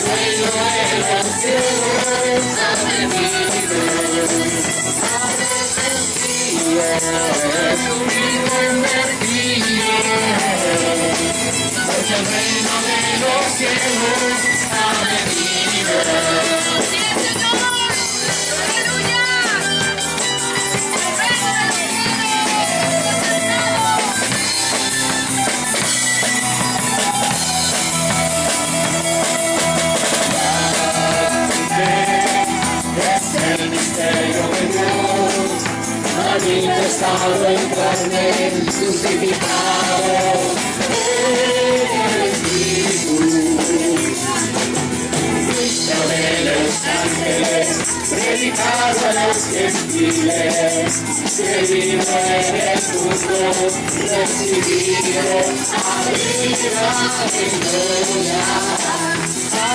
manifestado en carne, justificado en el Espíritu. Cristo de los ángeles, predicado a los gentiles, servido en el mundo, recibido arriba en gloria.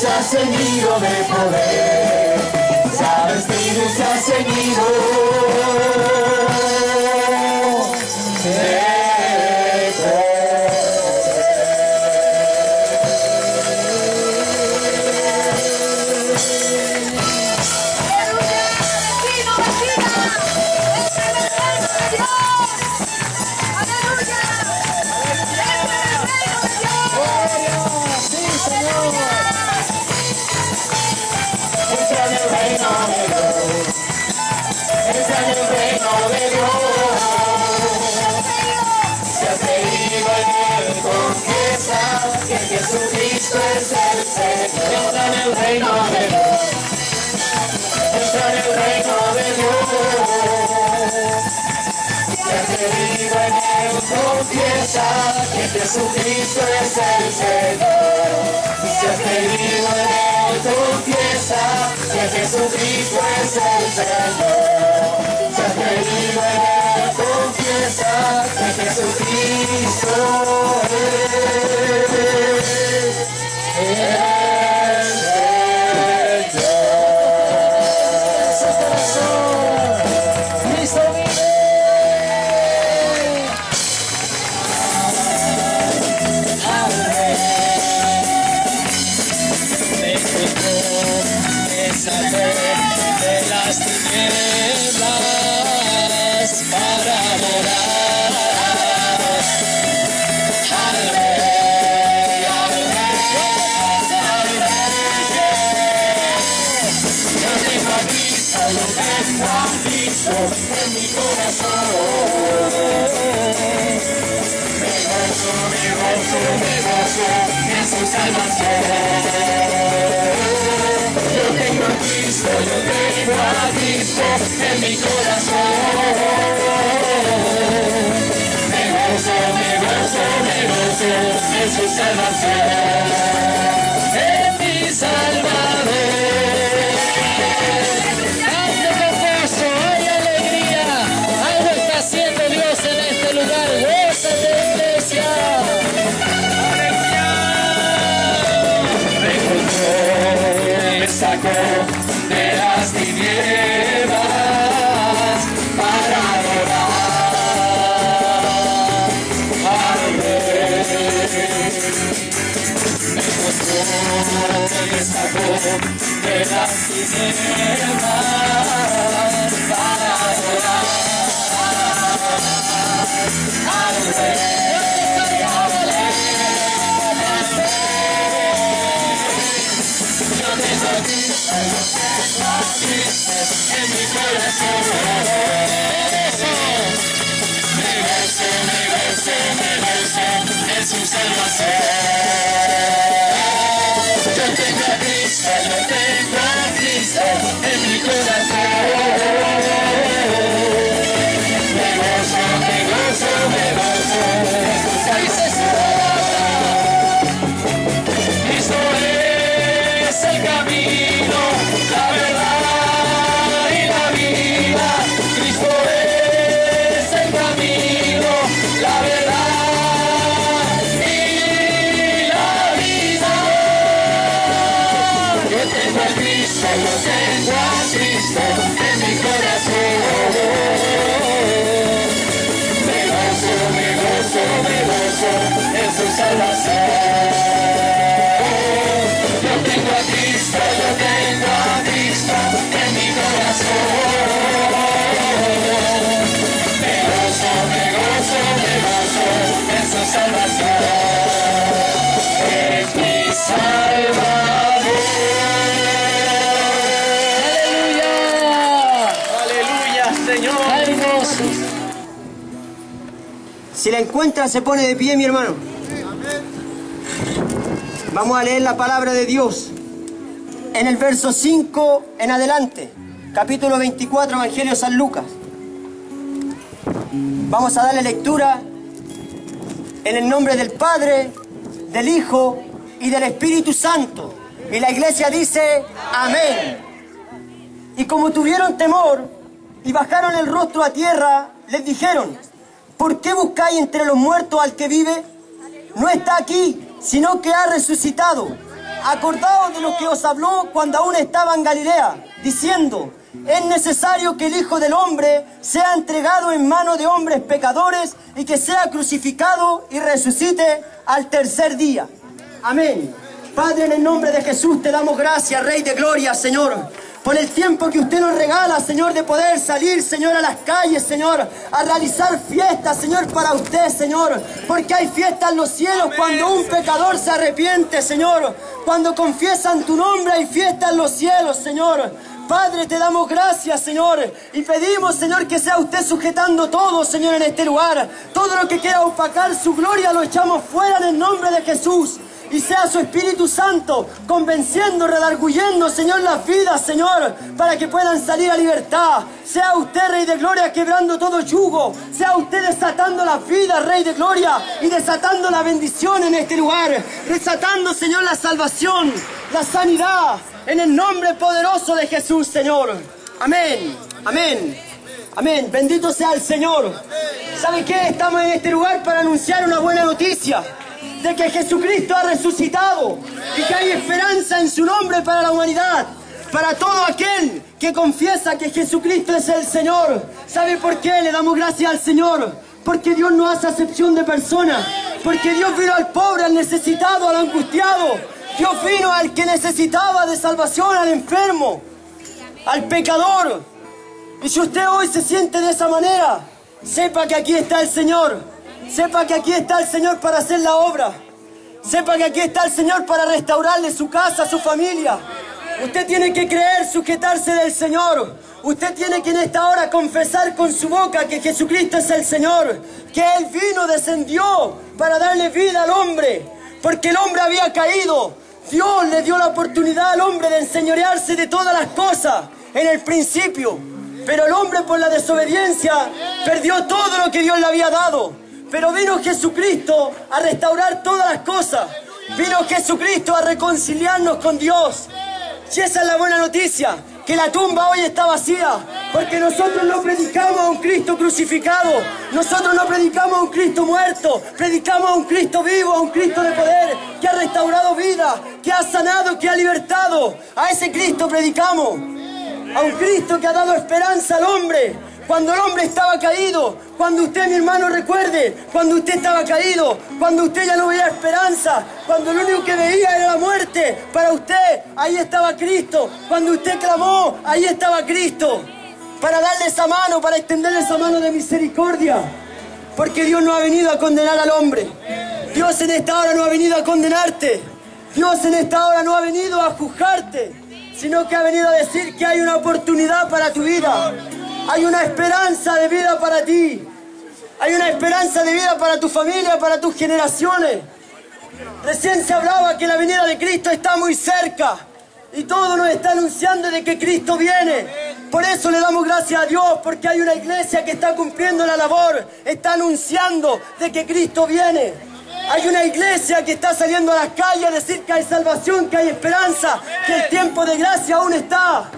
se ha ceñido de poder, se ha vestido y se ha ceñido de Aleluya, vecino, vecina. Este Es el Señor. Entra en el reino de Dios. Entra en el reino de Dios. Si has creído en él, confiesa que Jesucristo es el Señor. Si has creído en él, confiesa que Jesucristo es el Señor. Si has creído en él, confiesa que Jesucristo es el Señor. É. Yo tengo a Cristo, yo tengo a Cristo en mi corazón. Me gozo, me gozo, me gozo en su salvación. De las tinieblas para adorar al Rey. Yo tengo a tengo a Cristo en mi corazón. Me gozo, me gozo, me gozo en su. Yo tengo a Cristo, yo tengo a Cristo en mi corazón. Si la encuentra, se pone de pie, mi hermano. Vamos a leer la palabra de Dios en el verso 5 en adelante, capítulo 24, Evangelio San Lucas. Vamos a darle lectura en el nombre del Padre, del Hijo y del Espíritu Santo. Y la iglesia dice, amén. Y como tuvieron temor y bajaron el rostro a tierra, les dijeron, ¿por qué buscáis entre los muertos al que vive? No está aquí, sino que ha resucitado. Acordaos de lo que os habló cuando aún estaba en Galilea, diciendo, es necesario que el Hijo del Hombre sea entregado en manos de hombres pecadores y que sea crucificado y resucite al tercer día. Amén. Padre, en el nombre de Jesús te damos gracias, Rey de Gloria, Señor por el tiempo que usted nos regala, Señor, de poder salir, Señor, a las calles, Señor, a realizar fiestas, Señor, para usted, Señor, porque hay fiestas en los cielos cuando un pecador se arrepiente, Señor, cuando confiesan tu nombre, hay fiestas en los cielos, Señor. Padre, te damos gracias, Señor, y pedimos, Señor, que sea usted sujetando todo, Señor, en este lugar. Todo lo que quiera opacar su gloria lo echamos fuera en el nombre de Jesús y sea su Espíritu Santo convenciendo, redarguyendo, Señor, las vidas, Señor, para que puedan salir a libertad. Sea usted, Rey de Gloria, quebrando todo yugo. Sea usted desatando las vidas, Rey de Gloria, y desatando la bendición en este lugar. Desatando, Señor, la salvación, la sanidad, en el nombre poderoso de Jesús, Señor. Amén, amén. Amén, bendito sea el Señor. ¿Sabe qué? Estamos en este lugar para anunciar una buena noticia de que Jesucristo ha resucitado y que hay esperanza en su nombre para la humanidad, para todo aquel que confiesa que Jesucristo es el Señor. ¿Sabe por qué le damos gracias al Señor? Porque Dios no hace acepción de personas, porque Dios vino al pobre, al necesitado, al angustiado. Dios vino al que necesitaba de salvación, al enfermo, al pecador. Y si usted hoy se siente de esa manera, sepa que aquí está el Señor. Sepa que aquí está el Señor para hacer la obra. Sepa que aquí está el Señor para restaurarle su casa, su familia. Usted tiene que creer, sujetarse del Señor. Usted tiene que en esta hora confesar con su boca que Jesucristo es el Señor. Que Él vino, descendió para darle vida al hombre. Porque el hombre había caído. Dios le dio la oportunidad al hombre de enseñorearse de todas las cosas en el principio. Pero el hombre por la desobediencia perdió todo lo que Dios le había dado. Pero vino Jesucristo a restaurar todas las cosas. Vino Jesucristo a reconciliarnos con Dios. Y esa es la buena noticia, que la tumba hoy está vacía. Porque nosotros no predicamos a un Cristo crucificado. Nosotros no predicamos a un Cristo muerto. Predicamos a un Cristo vivo, a un Cristo de poder, que ha restaurado vida, que ha sanado, que ha libertado. A ese Cristo predicamos. A un Cristo que ha dado esperanza al hombre. Cuando el hombre estaba caído, cuando usted, mi hermano, recuerde, cuando usted estaba caído, cuando usted ya no veía esperanza, cuando lo único que veía era la muerte, para usted, ahí estaba Cristo. Cuando usted clamó, ahí estaba Cristo. Para darle esa mano, para extenderle esa mano de misericordia. Porque Dios no ha venido a condenar al hombre. Dios en esta hora no ha venido a condenarte. Dios en esta hora no ha venido a juzgarte, sino que ha venido a decir que hay una oportunidad para tu vida. Hay una esperanza de vida para ti. Hay una esperanza de vida para tu familia, para tus generaciones. Recién se hablaba que la venida de Cristo está muy cerca. Y todo nos está anunciando de que Cristo viene. Por eso le damos gracias a Dios, porque hay una iglesia que está cumpliendo la labor, está anunciando de que Cristo viene. Hay una iglesia que está saliendo a las calles a decir que hay salvación, que hay esperanza, que el tiempo de gracia aún está.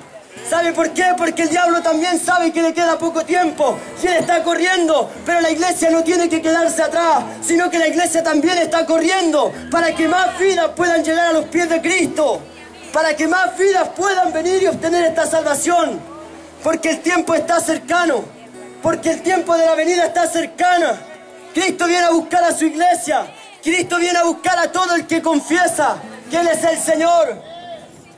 ¿Sabe por qué? Porque el diablo también sabe que le queda poco tiempo y él está corriendo, pero la iglesia no tiene que quedarse atrás, sino que la iglesia también está corriendo para que más vidas puedan llegar a los pies de Cristo, para que más vidas puedan venir y obtener esta salvación, porque el tiempo está cercano, porque el tiempo de la venida está cercana. Cristo viene a buscar a su iglesia, Cristo viene a buscar a todo el que confiesa que Él es el Señor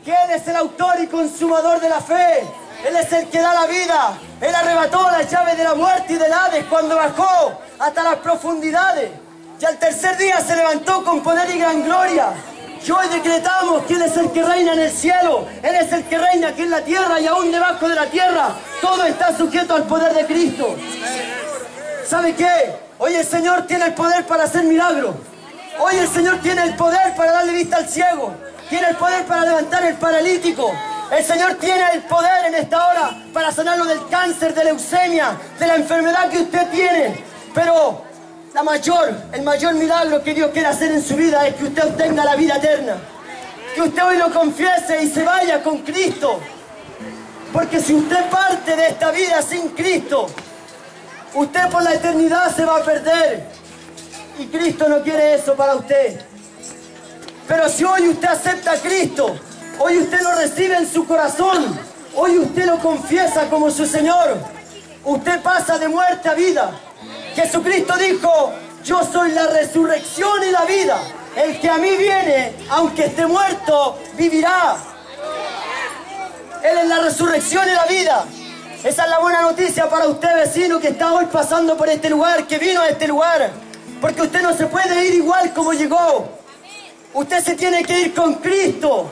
Él es el autor y consumador de la fe. Él es el que da la vida. Él arrebató la llave de la muerte y del Hades cuando bajó hasta las profundidades. Y al tercer día se levantó con poder y gran gloria. Y hoy decretamos que Él es el que reina en el cielo. Él es el que reina aquí en la tierra y aún debajo de la tierra. Todo está sujeto al poder de Cristo. ¿Sabe qué? Hoy el Señor tiene el poder para hacer milagros. Hoy el Señor tiene el poder para darle vista al ciego tiene el poder para levantar el paralítico. El Señor tiene el poder en esta hora para sanarlo del cáncer, de leucemia, de la enfermedad que usted tiene. Pero la mayor, el mayor milagro que Dios quiere hacer en su vida es que usted obtenga la vida eterna. Que usted hoy lo confiese y se vaya con Cristo. Porque si usted parte de esta vida sin Cristo, usted por la eternidad se va a perder. Y Cristo no quiere eso para usted. Pero si hoy usted acepta a Cristo, hoy usted lo recibe en su corazón, hoy usted lo confiesa como su Señor, usted pasa de muerte a vida. Jesucristo dijo, yo soy la resurrección y la vida. El que a mí viene, aunque esté muerto, vivirá. Él es la resurrección y la vida. Esa es la buena noticia para usted, vecino, que está hoy pasando por este lugar, que vino a este lugar. Porque usted no se puede ir igual como llegó. Usted se tiene que ir con Cristo.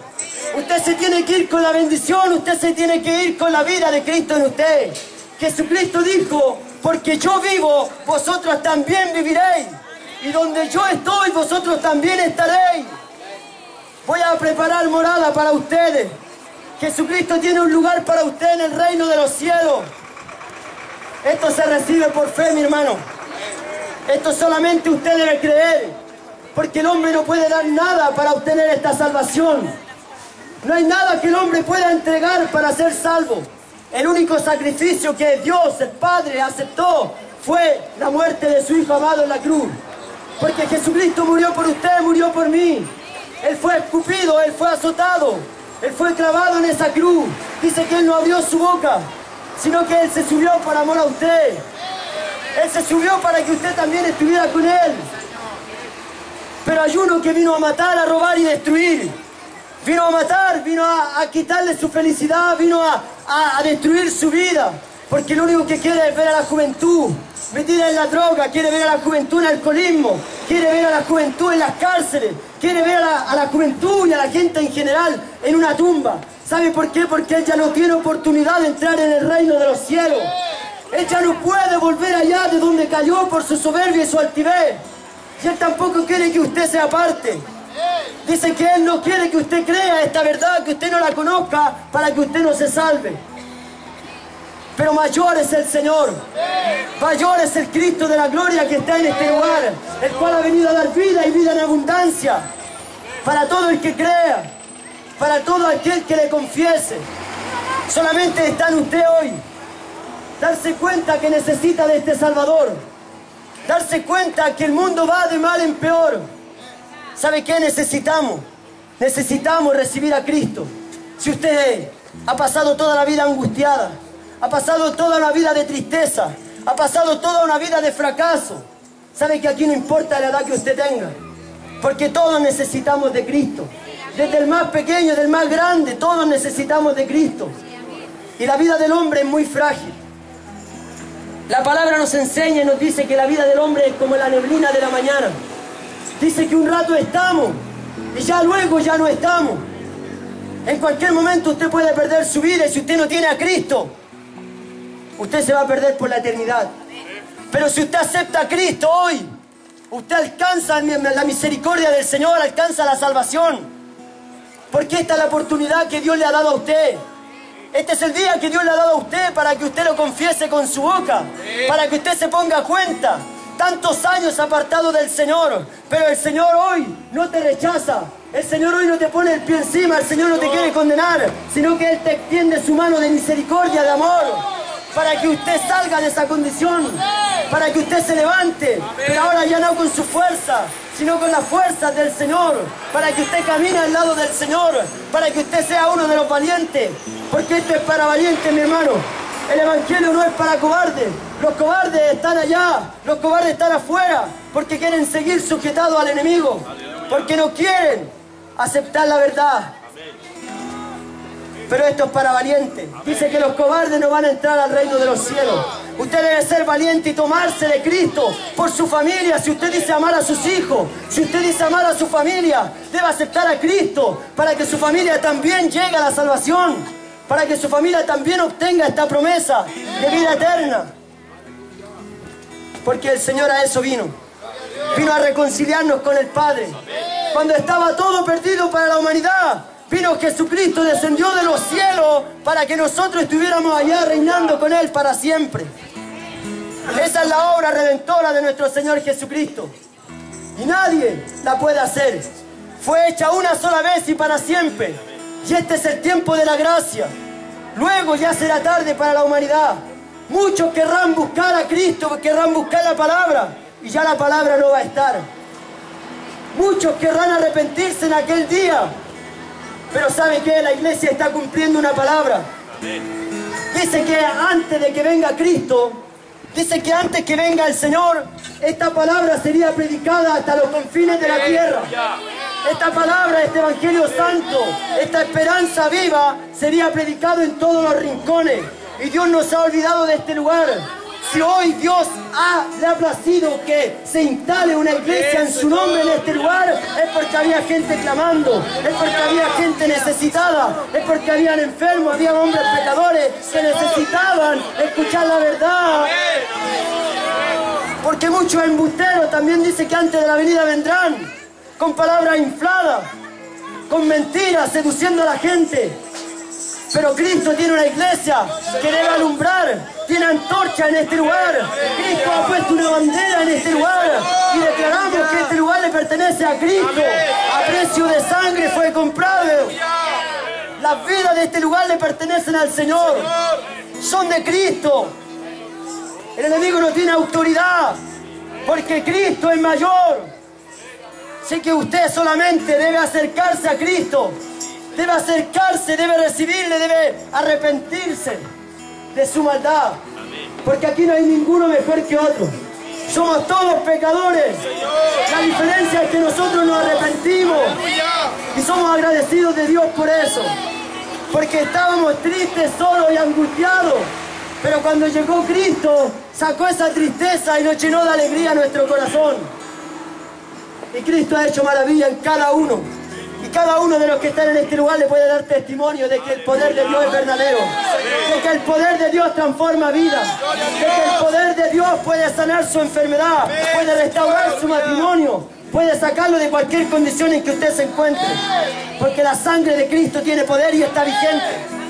Usted se tiene que ir con la bendición. Usted se tiene que ir con la vida de Cristo en usted. Jesucristo dijo, porque yo vivo, vosotros también viviréis. Y donde yo estoy, vosotros también estaréis. Voy a preparar morada para ustedes. Jesucristo tiene un lugar para usted en el reino de los cielos. Esto se recibe por fe, mi hermano. Esto solamente usted debe creer. Porque el hombre no puede dar nada para obtener esta salvación. No hay nada que el hombre pueda entregar para ser salvo. El único sacrificio que Dios, el Padre, aceptó fue la muerte de su Hijo amado en la cruz. Porque Jesucristo murió por usted, murió por mí. Él fue escupido, Él fue azotado, Él fue clavado en esa cruz. Dice que Él no abrió su boca, sino que Él se subió por amor a usted. Él se subió para que usted también estuviera con Él. Pero hay uno que vino a matar, a robar y destruir. Vino a matar, vino a, quitarle su felicidad, vino a, destruir su vida. Porque lo único que quiere es ver a la juventud metida en la droga, quiere ver a la juventud en el alcoholismo, quiere ver a la juventud en las cárceles, quiere ver a la, a la juventud y a la gente en general en una tumba. ¿Sabe por qué? Porque ella no tiene oportunidad de entrar en el reino de los cielos. Ella no puede volver allá de donde cayó por su soberbia y su altivez. Y Él tampoco quiere que usted sea parte. Dice que Él no quiere que usted crea esta verdad, que usted no la conozca para que usted no se salve. Pero mayor es el Señor. Mayor es el Cristo de la gloria que está en este lugar. El cual ha venido a dar vida y vida en abundancia. Para todo el que crea. Para todo aquel que le confiese. Solamente está en usted hoy. Darse cuenta que necesita de este Salvador darse cuenta que el mundo va de mal en peor. ¿Sabe qué necesitamos? Necesitamos recibir a Cristo. Si usted ha pasado toda la vida angustiada, ha pasado toda una vida de tristeza, ha pasado toda una vida de fracaso. ¿Sabe que aquí no importa la edad que usted tenga? Porque todos necesitamos de Cristo. Desde el más pequeño, del más grande, todos necesitamos de Cristo. Y la vida del hombre es muy frágil. La palabra nos enseña y nos dice que la vida del hombre es como la neblina de la mañana. Dice que un rato estamos y ya luego ya no estamos. En cualquier momento usted puede perder su vida y si usted no tiene a Cristo, usted se va a perder por la eternidad. Pero si usted acepta a Cristo hoy, usted alcanza la misericordia del Señor, alcanza la salvación. Porque esta es la oportunidad que Dios le ha dado a usted. Este es el día que Dios le ha dado a usted para que usted lo confiese con su boca, para que usted se ponga cuenta. Tantos años apartado del Señor, pero el Señor hoy no te rechaza. El Señor hoy no te pone el pie encima, el Señor no te quiere condenar, sino que Él te extiende su mano de misericordia, de amor, para que usted salga de esa condición, para que usted se levante, pero ahora ya no con su fuerza, sino con las fuerzas del Señor, para que usted camine al lado del Señor, para que usted sea uno de los valientes, porque esto es para valientes, mi hermano. El Evangelio no es para cobardes. Los cobardes están allá, los cobardes están afuera, porque quieren seguir sujetados al enemigo, porque no quieren aceptar la verdad. Pero esto es para valientes. Dice que los cobardes no van a entrar al reino de los cielos. Usted debe ser valiente y tomarse de Cristo por su familia. Si usted dice amar a sus hijos, si usted dice amar a su familia, debe aceptar a Cristo para que su familia también llegue a la salvación. Para que su familia también obtenga esta promesa de vida eterna. Porque el Señor a eso vino. Vino a reconciliarnos con el Padre. Cuando estaba todo perdido para la humanidad, vino Jesucristo, descendió de los cielos para que nosotros estuviéramos allá reinando con Él para siempre. Esa es la obra redentora de nuestro Señor Jesucristo. Y nadie la puede hacer. Fue hecha una sola vez y para siempre. Y este es el tiempo de la gracia. Luego ya será tarde para la humanidad. Muchos querrán buscar a Cristo, querrán buscar la palabra. Y ya la palabra no va a estar. Muchos querrán arrepentirse en aquel día. Pero ¿sabe qué? La iglesia está cumpliendo una palabra. Dice que antes de que venga Cristo, dice que antes que venga el Señor, esta palabra sería predicada hasta los confines de la tierra. Esta palabra, este Evangelio Santo, esta esperanza viva sería predicado en todos los rincones. Y Dios nos ha olvidado de este lugar. Si hoy Dios ha, le ha placido que se instale una iglesia en su nombre en este lugar, es porque había gente clamando, es porque había gente necesitada, es porque habían enfermos, había hombres pecadores que necesitaban escuchar la verdad. Porque muchos embusteros también dicen que antes de la venida vendrán con palabras infladas, con mentiras, seduciendo a la gente. Pero Cristo tiene una iglesia que debe alumbrar, tiene antorcha en este lugar. Cristo ha puesto una bandera en este lugar y declaramos que este lugar le pertenece a Cristo. A precio de sangre fue comprado. Las vidas de este lugar le pertenecen al Señor. Son de Cristo. El enemigo no tiene autoridad porque Cristo es mayor. Así que usted solamente debe acercarse a Cristo debe acercarse, debe recibirle, debe arrepentirse de su maldad. Porque aquí no hay ninguno mejor que otro. Somos todos pecadores. La diferencia es que nosotros nos arrepentimos y somos agradecidos de Dios por eso. Porque estábamos tristes, solos y angustiados. Pero cuando llegó Cristo, sacó esa tristeza y nos llenó de alegría nuestro corazón. Y Cristo ha hecho maravilla en cada uno. Y cada uno de los que están en este lugar le puede dar testimonio de que el poder de Dios es verdadero. De que el poder de Dios transforma vidas. De que el poder de Dios puede sanar su enfermedad. Puede restaurar su matrimonio. Puede sacarlo de cualquier condición en que usted se encuentre. Porque la sangre de Cristo tiene poder y está vigente.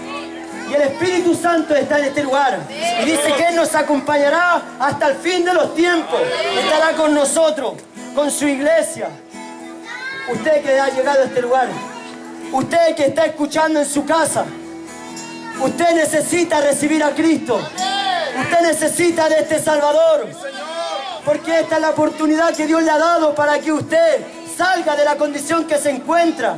Y el Espíritu Santo está en este lugar. Y dice que Él nos acompañará hasta el fin de los tiempos. Estará con nosotros, con su iglesia. Usted que ha llegado a este lugar, usted que está escuchando en su casa, usted necesita recibir a Cristo. Usted necesita de este Salvador. Porque esta es la oportunidad que Dios le ha dado para que usted salga de la condición que se encuentra.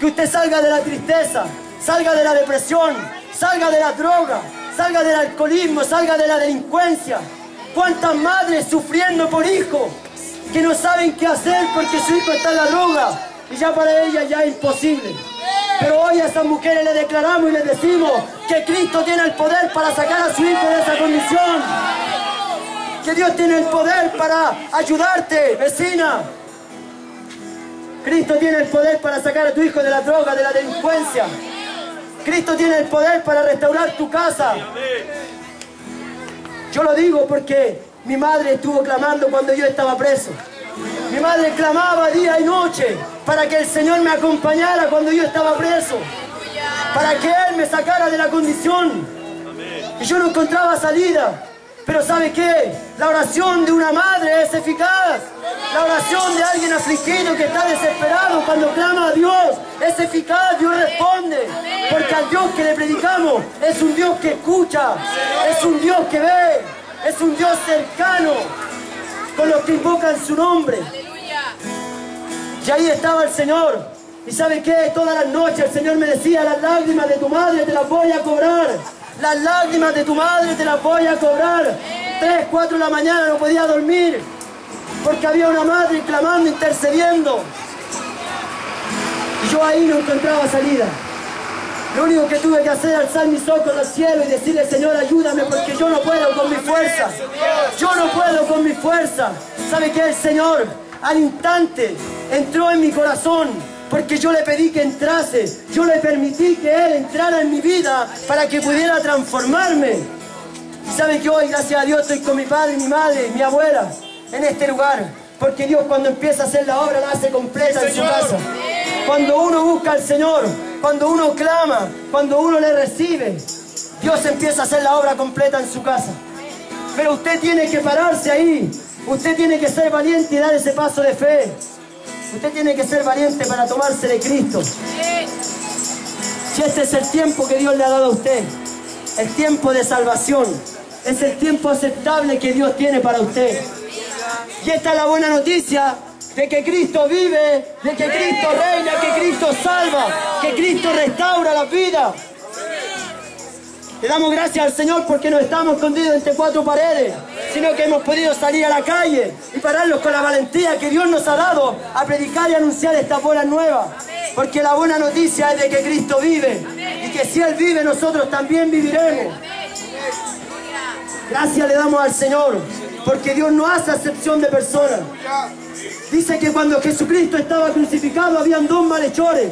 Que usted salga de la tristeza, salga de la depresión, salga de la droga, salga del alcoholismo, salga de la delincuencia. ¿Cuántas madres sufriendo por hijos que no saben qué hacer porque su hijo está en la droga y ya para ella ya es imposible? Pero hoy a esas mujeres le declaramos y les decimos que Cristo tiene el poder para sacar a su hijo de esa condición. Que Dios tiene el poder para ayudarte, vecina. Cristo tiene el poder para sacar a tu hijo de la droga, de la delincuencia. Cristo tiene el poder para restaurar tu casa. Yo lo digo porque mi madre estuvo clamando cuando yo estaba preso. Mi madre clamaba día y noche para que el Señor me acompañara cuando yo estaba preso. Para que Él me sacara de la condición. Y yo no encontraba salida. Pero ¿sabe qué? La oración de una madre es eficaz. La oración de alguien afligido que está desesperado cuando clama a Dios es eficaz. Dios responde. Porque al Dios que le predicamos es un Dios que escucha. Es un Dios que ve. Es un Dios cercano con los que invocan su nombre. Y ahí estaba el Señor. ¿Y sabe qué? Todas las noches el Señor me decía, las lágrimas de tu madre te las voy a cobrar. Las lágrimas de tu madre te las voy a cobrar. Tres, cuatro de la mañana no podía dormir. Porque había una madre clamando, intercediendo. Y yo ahí no encontraba salida. Lo único que tuve que hacer es alzar mis ojos al cielo y decirle, Señor, ayúdame porque yo no puedo con mi fuerza. Yo no puedo con mi fuerza. ¿Sabe qué? El Señor al instante entró en mi corazón porque yo le pedí que entrase. Yo le permití que Él entrara en mi vida para que pudiera transformarme. Y sabe que hoy, gracias a Dios, estoy con mi padre, mi madre, mi abuela en este lugar. Porque Dios cuando empieza a hacer la obra la hace completa en su casa. Cuando uno busca al Señor, cuando uno clama, cuando uno le recibe, Dios empieza a hacer la obra completa en su casa. Pero usted tiene que pararse ahí. Usted tiene que ser valiente y dar ese paso de fe. Usted tiene que ser valiente para tomarse de Cristo. Si este es el tiempo que Dios le ha dado a usted, el tiempo de salvación, es el tiempo aceptable que Dios tiene para usted. Y esta es la buena noticia de que Cristo vive, de que Cristo reina, que Cristo salva, que Cristo restaura la vida. Le damos gracias al Señor porque no estamos escondidos entre cuatro paredes, sino que hemos podido salir a la calle y pararnos con la valentía que Dios nos ha dado a predicar y anunciar estas buenas nuevas. Porque la buena noticia es de que Cristo vive y que si Él vive nosotros también viviremos. Gracias le damos al Señor porque Dios no hace acepción de personas. Dice que cuando Jesucristo estaba crucificado habían dos malhechores.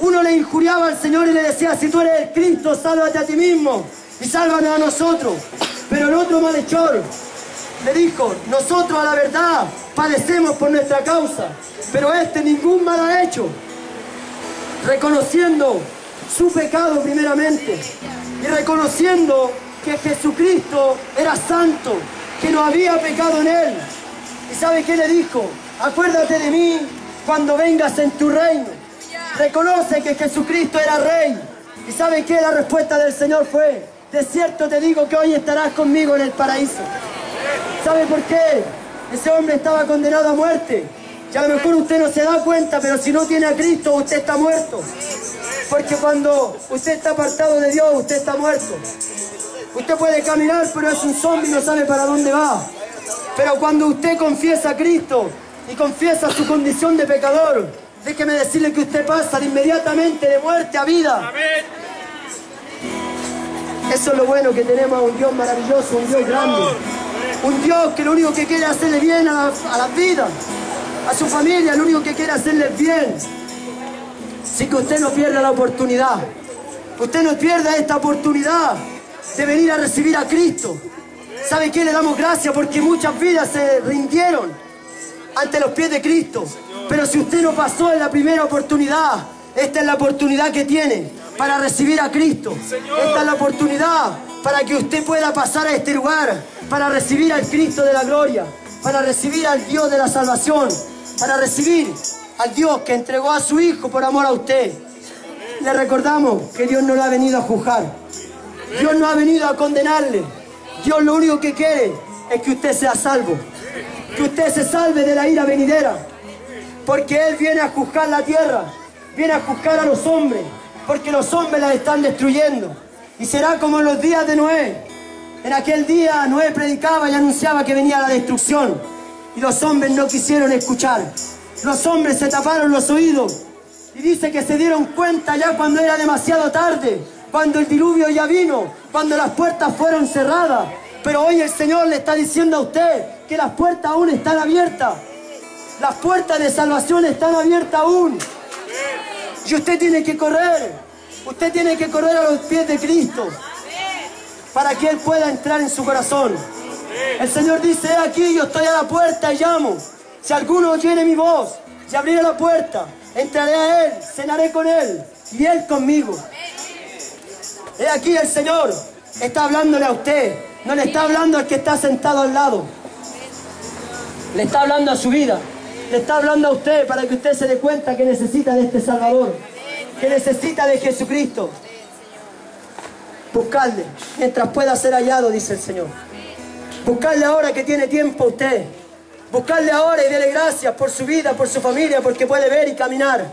Uno le injuriaba al Señor y le decía, si tú eres el Cristo, sálvate a ti mismo y sálvanos a nosotros. Pero el otro malhechor le dijo, nosotros a la verdad padecemos por nuestra causa, pero este ningún mal ha hecho, reconociendo su pecado primeramente y reconociendo que Jesucristo era santo, que no había pecado en él. ¿Y sabe qué le dijo? Acuérdate de mí cuando vengas en tu reino. Reconoce que Jesucristo era rey. ¿Y sabe qué? La respuesta del Señor fue, de cierto te digo que hoy estarás conmigo en el paraíso. ¿Sabe por qué? Ese hombre estaba condenado a muerte. Y a lo mejor usted no se da cuenta, pero si no tiene a Cristo, usted está muerto. Porque cuando usted está apartado de Dios, usted está muerto. Usted puede caminar, pero es un zombie y no sabe para dónde va. Pero cuando usted confiesa a Cristo y confiesa su condición de pecador, déjeme decirle que usted pasa de inmediatamente de muerte a vida. Eso es lo bueno que tenemos a un Dios maravilloso, un Dios grande. Un Dios que lo único que quiere es hacerle bien a la, a la vida, a su familia, lo único que quiere es hacerle bien. Así que usted no pierda la oportunidad. Usted no pierda esta oportunidad de venir a recibir a Cristo. ¿Sabe qué? Le damos gracias porque muchas vidas se rindieron ante los pies de Cristo. Pero si usted no pasó en la primera oportunidad, esta es la oportunidad que tiene para recibir a Cristo. Esta es la oportunidad para que usted pueda pasar a este lugar, para recibir al Cristo de la gloria, para recibir al Dios de la salvación, para recibir al Dios que entregó a su Hijo por amor a usted. Le recordamos que Dios no lo ha venido a juzgar. Dios no ha venido a condenarle. Dios lo único que quiere es que usted sea salvo. Que usted se salve de la ira venidera. Porque Él viene a juzgar la tierra. Viene a juzgar a los hombres. Porque los hombres la están destruyendo. Y será como en los días de Noé. En aquel día Noé predicaba y anunciaba que venía la destrucción. Y los hombres no quisieron escuchar. Los hombres se taparon los oídos. Y dice que se dieron cuenta ya cuando era demasiado tarde. Cuando el diluvio ya vino. Cuando las puertas fueron cerradas. Pero hoy el Señor le está diciendo a usted que las puertas aún están abiertas. Las puertas de salvación están abiertas aún. Y usted tiene que correr. Usted tiene que correr a los pies de Cristo. Para que Él pueda entrar en su corazón. El Señor dice, "He aquí yo estoy a la puerta y llamo. Si alguno oyere mi voz y abriere la puerta, entraré a Él, cenaré con Él y Él conmigo. He aquí el Señor está hablándole a usted. No le está hablando al que está sentado al lado. Le está hablando a su vida. Le está hablando a usted para que usted se dé cuenta que necesita de este Salvador. Que necesita de Jesucristo. Buscarle mientras pueda ser hallado, dice el Señor. Buscarle ahora que tiene tiempo usted. Buscarle ahora y dele gracias por su vida, por su familia, porque puede ver y caminar.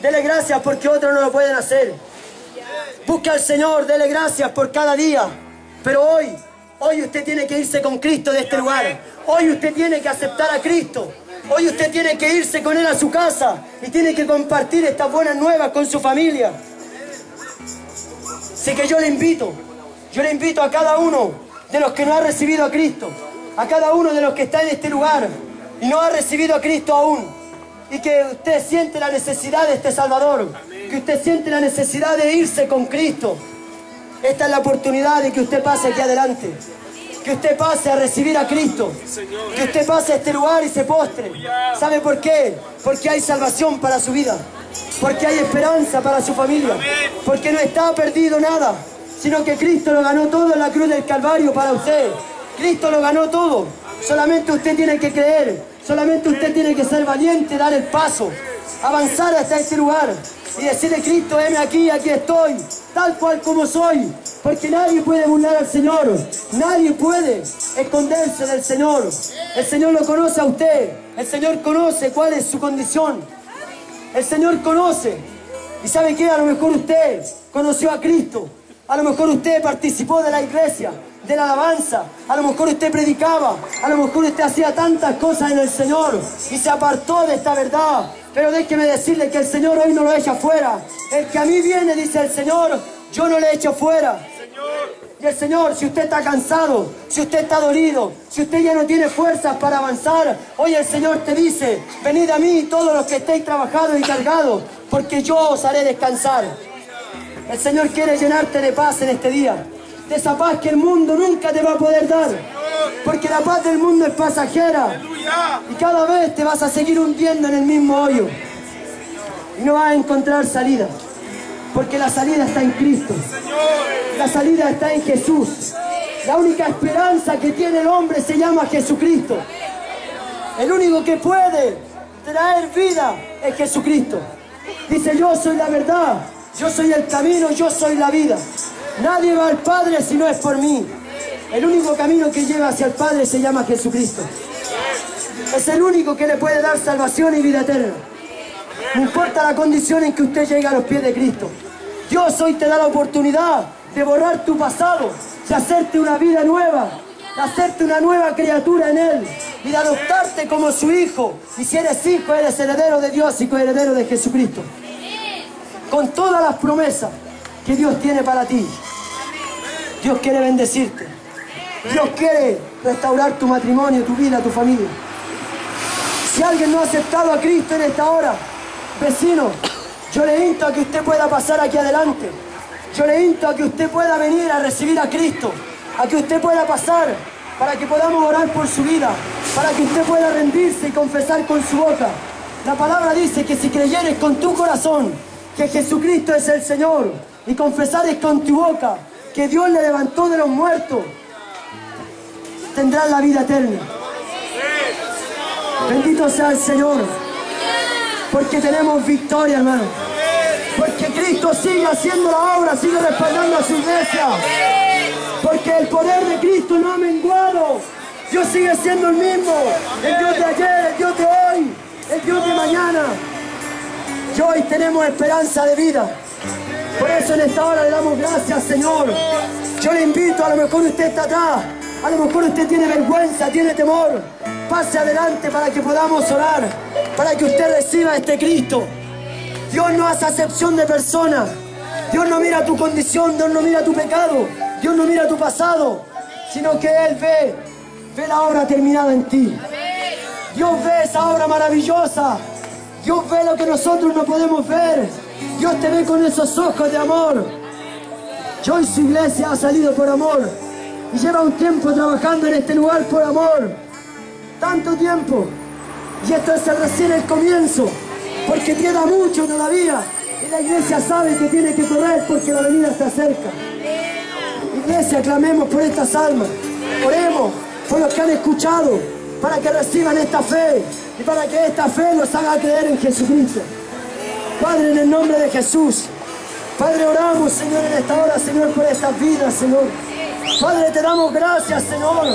Dele gracias porque otros no lo pueden hacer. Busque al Señor, dele gracias por cada día. Pero hoy, hoy usted tiene que irse con Cristo de este lugar. Hoy usted tiene que aceptar a Cristo. Hoy usted tiene que irse con Él a su casa y tiene que compartir estas buenas nuevas con su familia. Así que yo le invito, yo le invito a cada uno de los que no ha recibido a Cristo, a cada uno de los que está en este lugar y no ha recibido a Cristo aún, y que usted siente la necesidad de este Salvador, que usted siente la necesidad de irse con Cristo. Esta es la oportunidad de que usted pase aquí adelante, que usted pase a recibir a Cristo, que usted pase a este lugar y se postre. ¿Sabe por qué? Porque hay salvación para su vida, porque hay esperanza para su familia, porque no está perdido nada, sino que Cristo lo ganó todo en la cruz del Calvario para usted. Cristo lo ganó todo. Solamente usted tiene que creer, solamente usted tiene que ser valiente, dar el paso, avanzar hasta este lugar y decirle, Cristo, heme aquí, aquí estoy, tal cual como soy, porque nadie puede burlar al Señor, nadie puede esconderse del Señor. El Señor lo conoce a usted, el Señor conoce cuál es su condición, el Señor conoce. Y sabe que a lo mejor usted conoció a Cristo, a lo mejor usted participó de la iglesia, de la alabanza, a lo mejor usted predicaba, a lo mejor usted hacía tantas cosas en el Señor y se apartó de esta verdad. Pero déjeme decirle que el Señor hoy no lo echa fuera. El que a mí viene, dice el Señor, yo no le echo fuera. Y el Señor, si usted está cansado, si usted está dolido, si usted ya no tiene fuerzas para avanzar, hoy el Señor te dice, venid a mí todos los que estéis trabajados y cargados, porque yo os haré descansar. El Señor quiere llenarte de paz en este día, de esa paz que el mundo nunca te va a poder dar, porque la paz del mundo es pasajera. Y cada vez te vas a seguir hundiendo en el mismo hoyo. Y no vas a encontrar salida, porque la salida está en Cristo, la salida está en Jesús. La única esperanza que tiene el hombre se llama Jesucristo. El único que puede traer vida es Jesucristo. Dice, yo soy la verdad, yo soy el camino, yo soy la vida. Nadie va al Padre si no es por mí. El único camino que lleva hacia el Padre se llama Jesucristo. Es el único que le puede dar salvación y vida eterna. No importa la condición en que usted llegue a los pies de Cristo. Dios hoy te da la oportunidad de borrar tu pasado, de hacerte una vida nueva, de hacerte una nueva criatura en Él y de adoptarte como su hijo. Y si eres hijo, eres heredero de Dios y coheredero de Jesucristo. Con todas las promesas que Dios tiene para ti. Dios quiere bendecirte. Dios quiere restaurar tu matrimonio, tu vida, tu familia. Si alguien no ha aceptado a Cristo en esta hora, vecino, yo le insto a que usted pueda pasar aquí adelante. Yo le insto a que usted pueda venir a recibir a Cristo, a que usted pueda pasar para que podamos orar por su vida, para que usted pueda rendirse y confesar con su boca. La palabra dice que si creyeres con tu corazón que Jesucristo es el Señor y confesares con tu boca que Dios le levantó de los muertos, tendrás la vida eterna. Bendito sea el Señor, porque tenemos victoria, hermano. Porque Cristo sigue haciendo la obra, sigue respaldando a su iglesia. Porque el poder de Cristo no ha menguado. Dios sigue siendo el mismo. El Dios de ayer, el Dios de hoy, el Dios de mañana. Y hoy tenemos esperanza de vida. Por eso en esta hora le damos gracias, Señor. Yo le invito, a lo mejor usted está atrás, a lo mejor usted tiene vergüenza, tiene temor. Pase adelante para que podamos orar, para que usted reciba este Cristo. Dios no hace acepción de personas. Dios no mira tu condición, Dios no mira tu pecado, Dios no mira tu pasado, sino que Él ve, ve la obra terminada en ti. Dios ve esa obra maravillosa. Dios ve lo que nosotros no podemos ver. Dios te ve con esos ojos de amor. Yo y su iglesia ha salido por amor. Y lleva un tiempo trabajando en este lugar por amor. Tanto tiempo. Y esto es recién el comienzo. Porque queda mucho todavía. Y la iglesia sabe que tiene que correr porque la venida está cerca. Iglesia, clamemos por estas almas. Oremos por los que han escuchado, para que reciban esta fe y para que esta fe los haga creer en Jesucristo. Padre, en el nombre de Jesús. Padre, oramos, Señor, en esta hora, Señor, por estas vidas, Señor. Padre, te damos gracias, Señor.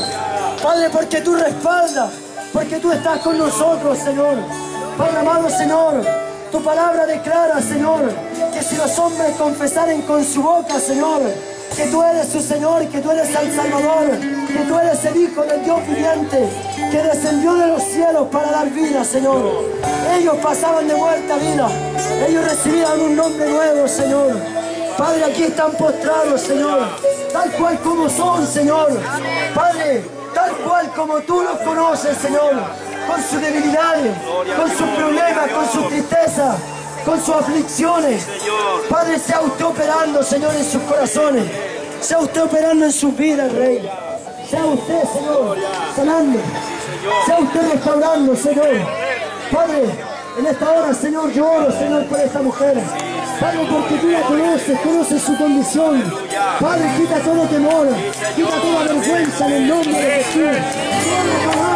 Padre, porque tú respaldas, porque tú estás con nosotros, Señor. Padre amado, Señor, tu palabra declara, Señor, que si los hombres confesaren con su boca, Señor, que tú eres su Señor, que tú eres el Salvador, que tú eres el Hijo del Dios viviente, que descendió de los cielos para dar vida, Señor. Ellos pasaban de muerte a vida, ellos recibían un nombre nuevo, Señor. Padre, aquí están postrados, Señor, tal cual como son, Señor. Padre, tal cual como tú los conoces, Señor, con sus debilidades, con sus problemas, con sus tristezas, con sus aflicciones. Padre, sea usted operando, Señor, en sus corazones. Sea usted operando en sus vidas, Rey. Sea usted, Señor, sanando. Sea usted restaurando, Señor. Padre, en esta hora, Señor, yo oro, Señor, por esta mujer. Padre, porque tú la conoces, conoces su condición. Padre, quita todo temor, quita toda vergüenza en el nombre de Jesús.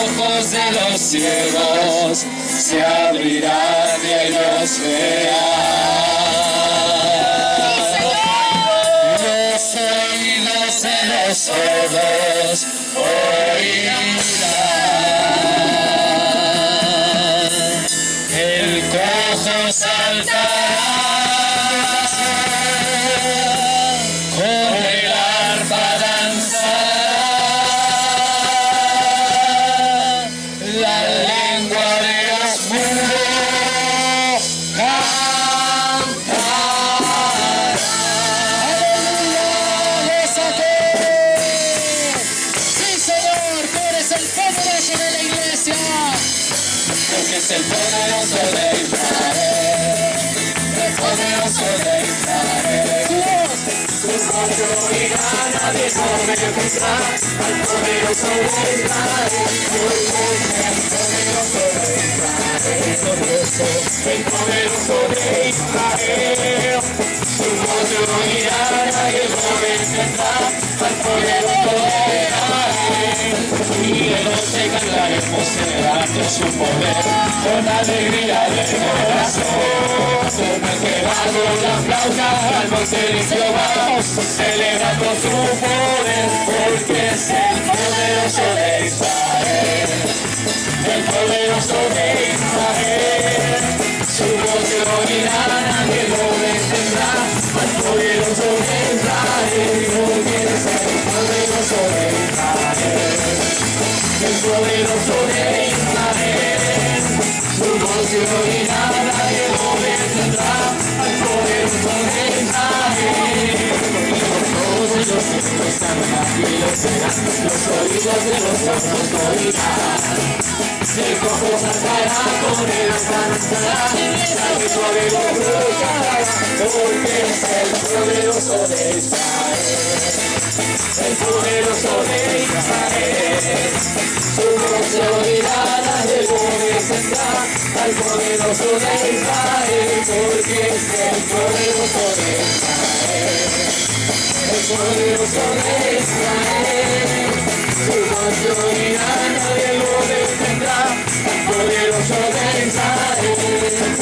Ojos de los ciegos se abrirán y ellos verán. Los oídos de los sordos oirán. El cojo saltará. Nadie puede encontrar al poderoso de Israel. El poderoso de Israel. El poderoso de. Su voz oirá, nadie encontrar celebrando su poder con alegría de corazón. Como el que con la flauta al monte celebrando su poder, porque es el poderoso de Israel. El poderoso de los oídos de sordos oirán. El cojo saltará con el alcanzará. La de brotará. Porque es el poderoso de Israel. El poderoso de Israel. Se oirá, nadie lo detendrá. Al poderoso de Israel. Porque es el poderoso de Israel. El poderoso de Israel. Su voz se oirá, nadie lo detendrá. El poderoso de Israel.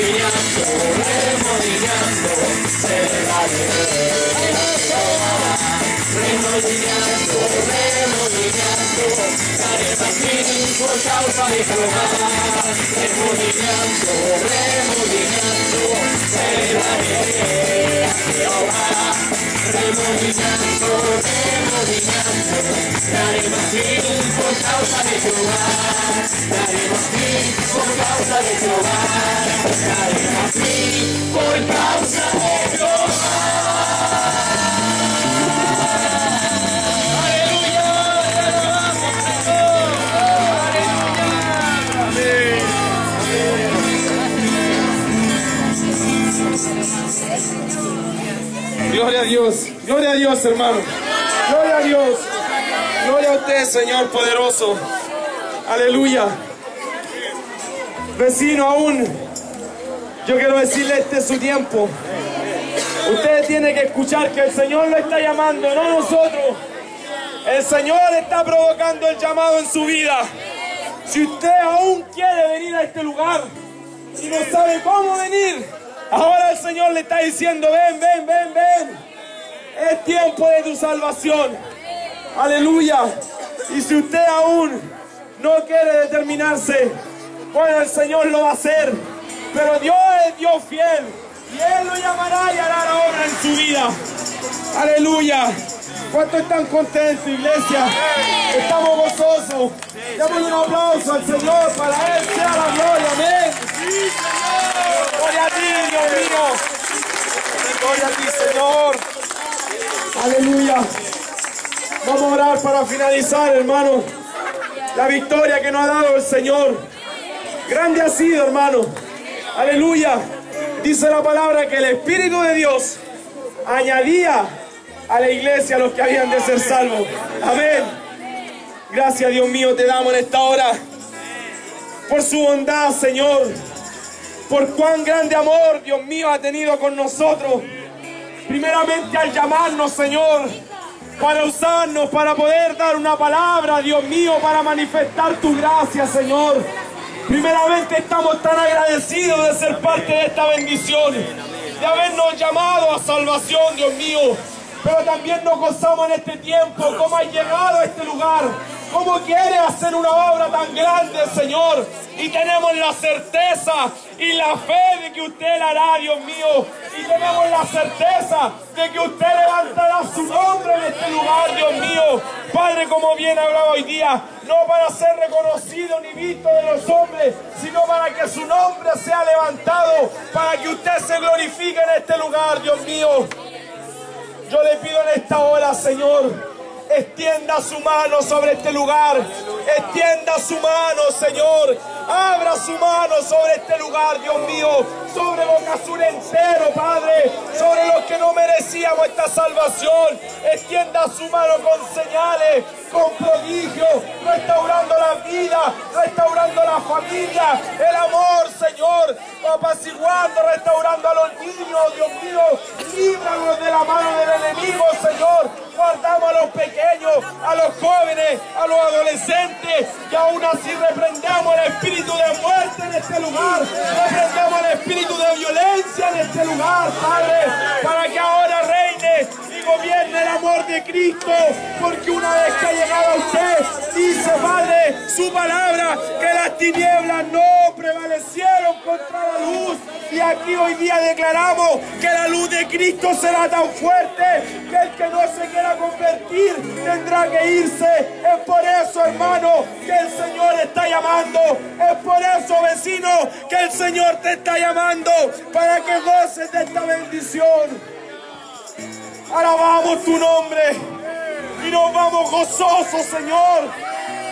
Remolineando, remolineando Saremo fini, portal para provar. Remunerando, remunerando, celebraré Jeová. Remunerando, remunerando, daremo fini, por causa de Jeová. Daremo fini, por causa de Jeová. Daremo fini, por causa de Jeová. Gloria a Dios, gloria a Dios, hermano. Gloria a Dios. Gloria a usted, Señor poderoso. Aleluya. Vecino, aún yo quiero decirle este es su tiempo. Usted tiene que escuchar que el Señor lo está llamando, no nosotros. El Señor está provocando el llamado en su vida. Si usted aún quiere venir a este lugar y no sabe cómo venir, ahora el Señor le está diciendo, ven, ven, ven, ven. Es tiempo de tu salvación. Aleluya. Y si usted aún no quiere determinarse, bueno, el Señor lo va a hacer. Pero Dios es Dios fiel. Y Él lo llamará y hará la obra en su vida. Aleluya. ¿Cuántos están contentos, iglesia? Estamos gozosos. Damos un aplauso al Señor. Para Él sea la gloria. Amén. Gloria a ti, Dios mío. Gloria a ti, Señor. Aleluya. Vamos a orar para finalizar, hermano. La victoria que nos ha dado el Señor. Grande ha sido, hermano. Aleluya. Dice la palabra que el Espíritu de Dios añadía a la iglesia a los que habían de ser salvos. Amén. Gracias, Dios mío, te damos en esta hora. Por su bondad, Señor. Por cuán grande amor, Dios mío, ha tenido con nosotros. Primeramente al llamarnos, Señor, para usarnos, para poder dar una palabra, Dios mío, para manifestar tu gracia, Señor. Primeramente estamos tan agradecidos de ser parte de esta bendición, de habernos llamado a salvación, Dios mío. Pero también nos gozamos en este tiempo, cómo has llegado a este lugar, cómo quieres hacer una obra tan grande, Señor. Y tenemos la certeza y la fe de que usted la hará, Dios mío. Y tenemos la certeza de que usted levantará su nombre en este lugar, Dios mío. Padre, como bien hablaba hoy día, no para ser reconocido ni visto de los hombres, sino para que su nombre sea levantado, para que usted se glorifique en este lugar, Dios mío. Yo le pido en esta hora, Señor, extienda su mano sobre este lugar. Extienda su mano, Señor. Abra su mano sobre este lugar, Dios mío. Sobre Boca Azul entero, Padre. Sobre los que no merecíamos esta salvación. Extienda su mano con señales, con prodigios, restaurando la vida, restaurando la familia, el amor, Señor. Apaciguando, restaurando a los niños, Dios mío. Líbranos de la mano del enemigo, Señor. Guardamos a los pequeños, a los jóvenes, a los adolescentes. Y aún así reprendamos el espíritu de muerte en este lugar. Reprendamos el espíritu de violencia en este lugar, Padre. Para que ahora reine y gobierne el amor de Cristo. Porque una vez que ha llegado usted, dice, Padre, su palabra, que las tinieblas no prevalecieron contra la luz. Y aquí hoy día declaramos que la luz de Cristo será tan fuerte que el que no se quiera convertir tendrá que irse. Es por eso, hermano, que el Señor está llamando. Es por eso, vecino, que el Señor te está llamando para que goces de esta bendición. Alabamos tu nombre y nos vamos gozosos, Señor,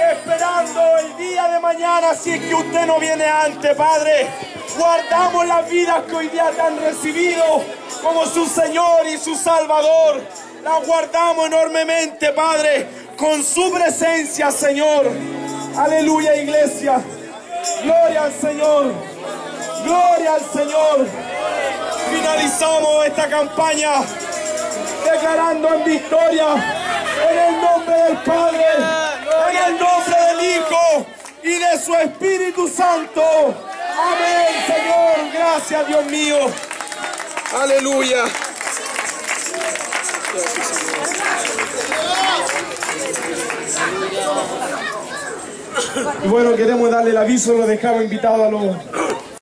esperando el día de mañana si es que usted no viene antes, Padre. Guardamos las vidas que hoy día te han recibido como su Señor y su Salvador. Las guardamos enormemente, Padre, con su presencia, Señor. Aleluya, iglesia. Gloria al Señor. Gloria al Señor. Finalizamos esta campaña declarando en victoria en el nombre del Padre, en el nombre del Hijo y de su Espíritu Santo. Amén, Señor. Gracias, Dios mío. Aleluya. Bueno, queremos darle el aviso, lo dejamos invitado a los